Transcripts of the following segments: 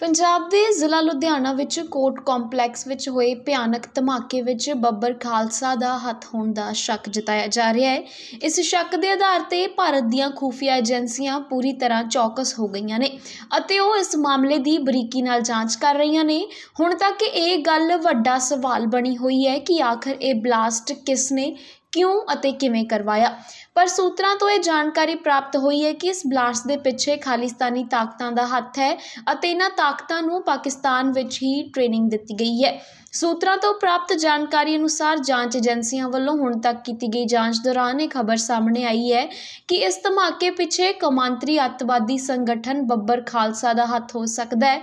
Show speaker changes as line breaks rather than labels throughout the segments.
ਪੰਜਾਬ ਦੇ ਜ਼ਿਲ੍ਹਾ ਲੁਧਿਆਣਾ ਵਿੱਚ ਕੋਰਟ ਕੰਪਲੈਕਸ ਵਿੱਚ ਹੋਏ ਭਿਆਨਕ ਧਮਾਕੇ ਵਿੱਚ ਬੱਬਰ ਖਾਲਸਾ ਦਾ ਹੱਥ ਹੋਣ ਦਾ ਸ਼ੱਕ ਜਤਾਇਆ ਜਾ ਰਿਹਾ ਹੈ। ਇਸ ਸ਼ੱਕ ਦੇ ਆਧਾਰ ਤੇ ਭਾਰਤ ਦੀਆਂ ਖੂਫੀਆ ਏਜੰਸੀਆਂ ਪੂਰੀ ਤਰ੍ਹਾਂ ਚੌਕਸ ਹੋ ਗਈਆਂ ਨੇ ਅਤੇ ਉਹ ਇਸ ਮਾਮਲੇ ਦੀ ਬਰੀਕੀ ਨਾਲ ਜਾਂਚ ਕਰ ਰਹੀਆਂ ਨੇ। ਹੁਣ ਤੱਕ ਇਹ ਗੱਲ ਵੱਡਾ ਸਵਾਲ ਬਣੀ ਹੋਈ ਹੈ ਕਿ ਆਖਰ ਇਹ ਬਲਾਸਟ ਕਿਸ ਨੇ ਕਿਉਂ ਅਤੇ ਕਿਵੇਂ ਕਰਵਾਇਆ? ਪਰ ਸੂਤਰਾਂ ਤੋਂ ਇਹ ਜਾਣਕਾਰੀ ਪ੍ਰਾਪਤ ਹੋਈ ਹੈ ਕਿ ਇਸ ਬਲਾਸਟ ਦੇ ਪਿੱਛੇ ਖਾਲਿਸਤਾਨੀ ਤਾਕਤਾਂ ਦਾ ਹੱਥ ਹੈ ਅਤੇ ਇਹਨਾਂ ਤਾਕਤਾਂ ਨੂੰ ਪਾਕਿਸਤਾਨ ਵਿੱਚ ਹੀ ਟ੍ਰੇਨਿੰਗ ਦਿੱਤੀ ਗਈ ਹੈ। ਸੂਤਰਾਂ ਤੋਂ ਪ੍ਰਾਪਤ ਜਾਣਕਾਰੀ ਅਨੁਸਾਰ ਜਾਂਚ ਏਜੰਸੀਆਂ ਵੱਲੋਂ ਹੁਣ ਤੱਕ ਕੀਤੀ ਗਈ ਜਾਂਚ ਦੌਰਾਨ ਇਹ ਖਬਰ ਸਾਹਮਣੇ ਆਈ ਹੈ ਕਿ ਇਸ ਧਮਾਕੇ ਪਿੱਛੇ ਕੌਮਾਂਤਰੀ ਅੱਤਵਾਦੀ ਸੰਗਠਨ ਬੱਬਰ ਖਾਲਸਾ ਦਾ ਹੱਥ ਹੋ ਸਕਦਾ ਹੈ।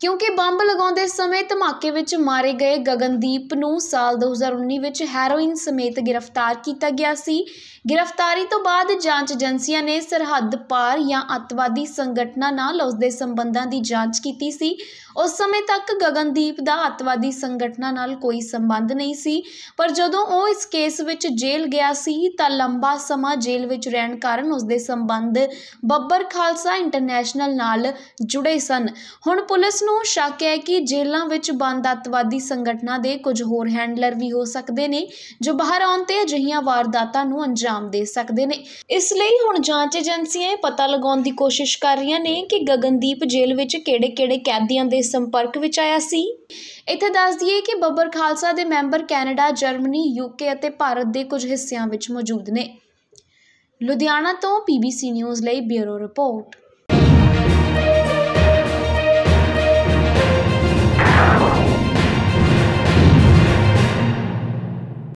ਕਿਉਂਕਿ ਬੰਬ ਲਗਾਉਂਦੇ ਸਮੇਂ ਧਮਾਕੇ ਵਿੱਚ ਮਾਰੇ ਗਏ ਗਗਨਦੀਪ ਨੂੰ ਸਾਲ 2019 ਵਿੱਚ ਹੈਰੋਇਨ ਸਮੇਤ ਗ੍ਰਿਫਤਾਰ ਕੀਤਾ ਗਿਆ ਸੀ। ਗ੍ਰਿਫਤਾਰੀ ਤੋਂ ਬਾਅਦ ਜਾਂਚ ਏਜੰਸੀਆਂ ਨੇ ਸਰਹੱਦ ਪਾਰ ਜਾਂ ਅੱਤਵਾਦੀ ਸੰਗਠਨਾਂ ਨਾਲ ਉਸ ਦੇ ਸੰਬੰਧਾਂ ਦੀ ਜਾਂਚ ਕੀਤੀ ਸੀ। ਉਸ ਸਮੇਂ ਤੱਕ ਗਗਨਦੀਪ ਦਾ ਅੱਤਵਾਦੀ ਸੰਗਠਨਾਂ ਨਾਲ ਕੋਈ ਸੰਬੰਧ ਨਹੀਂ ਸੀ, ਪਰ ਜਦੋਂ ਉਹ ਇਸ ਕੇਸ ਵਿੱਚ ਜੇਲ੍ਹ ਗਿਆ ਸੀ ਤਾਂ ਲੰਬਾ ਸਮਾਂ ਜੇਲ੍ਹ ਵਿੱਚ ਰਹਿਣ ਕਾਰਨ ਉਸ ਦੇ ਸੰਬੰਧ ਬੱਬਰ ਖਾਲਸਾ ਇੰਟਰਨੈਸ਼ਨਲ ਨਾਲ ਜੁੜੇ ਸਨ। ਹੁਣ ਪੁਲਿਸ ਨੂੰ ਸ਼ੱਕ ਹੈ ਕਿ ਜੇਲ੍ਹਾਂ ਵਿੱਚ ਬੰਦ ਅੱਤਵਾਦੀ ਸੰਗਠਨਾਂ ਦੇ ਕੁਝ ਹੋਰ ਹੈਂਡਲਰ ਵੀ ਹੋ ਸਕਦੇ ਨੇ, ਜੋ ਬਾਹਰ ਆਉਣ ਤੇ ਅਜਿਹੀਆਂ ਵਾਰਦਾਤਾਂ ਨੂੰ ਅੰਜਾਮ ਦੇ ਸਕਦੇ ਨੇ। ਇਸ ਲਈ ਹੁਣ ਜਾਂਚ ਏਜੰਸੀਆਂ ਇਹ ਪਤਾ ਲਗਾਉਣ ਦੀ ਕੋਸ਼ਿਸ਼ ਕਰ ਰਹੀਆਂ ਨੇ ਕਿ ਗਗਨਦੀਪ ਜੇਲ੍ਹ ਵਿੱਚ ਕਿਹੜੇ-ਕਿਹੜੇ ਕੈਦੀਆਂ ਦੇ ਸੰਪਰਕ ਵਿੱਚ ਆਇਆ ਸੀ। ਇੱਥੇ ਦੱਸ ਦਈਏ ਕਿ ਬੱਬਰ ਖਾਲਸਾ ਦੇ ਮੈਂਬਰ ਕੈਨੇਡਾ, ਜਰਮਨੀ, ਯੂਕੇ ਅਤੇ ਭਾਰਤ ਦੇ ਕੁਝ ਹਿੱਸਿਆਂ ਵਿੱਚ ਮੌਜੂਦ ਨੇ। ਲੁਧਿਆਣਾ ਤੋਂ ਪੀਬੀਸੀ ਨਿਊਜ਼ ਲਈ ਬਿਊਰੋ ਰਿਪੋਰਟ।